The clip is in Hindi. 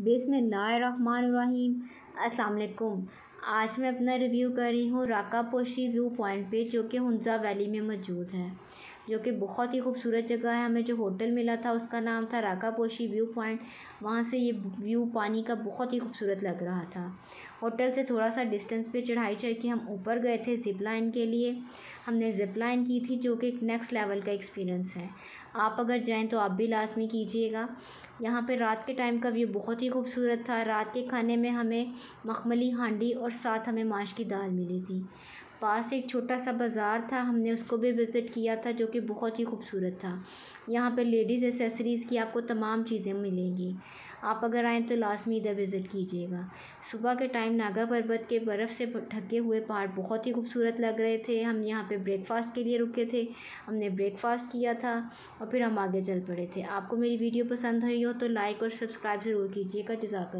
बिसमीम अस्सलाम आज मैं अपना रिव्यू कर रही हूँ राका पोशी व्यू पॉइंट पे, जो कि हुंजा वैली में मौजूद है। जो कि बहुत ही खूबसूरत जगह है। हमें जो होटल मिला था उसका नाम था राका पोशी व्यू पॉइंट। वहाँ से ये व्यू पानी का बहुत ही खूबसूरत लग रहा था। होटल से थोड़ा सा डिस्टेंस पे चढ़ाई चढ़ के हम ऊपर गए थे ज़िप लाइन के लिए। हमने ज़िप लाइन की थी जो कि एक नेक्स्ट लेवल का एक्सपीरियंस है। आप अगर जाएँ तो आप भी लाजमी कीजिएगा। यहाँ पे रात के टाइम का व्यू बहुत ही खूबसूरत था। रात के खाने में हमें मखमली हांडी और साथ हमें माश की दाल मिली थी। पास एक छोटा सा बाज़ार था, हमने उसको भी विज़िट किया था, जो कि बहुत ही खूबसूरत था। यहाँ पे लेडीज़ एसेसरीज़ की आपको तमाम चीज़ें मिलेंगी। आप अगर आएँ तो लाजमी इधर विज़िट कीजिएगा। सुबह के टाइम नागा पर्वत के बर्फ़ से ढके हुए पहाड़ बहुत ही खूबसूरत लग रहे थे। हम यहाँ पे ब्रेकफास्ट के लिए रुके थे, हमने ब्रेकफास्ट किया था और फिर हम आगे चल पड़े थे। आपको मेरी वीडियो पसंद हुई हो तो लाइक और सब्सक्राइब ज़रूर कीजिएगा। जजाकर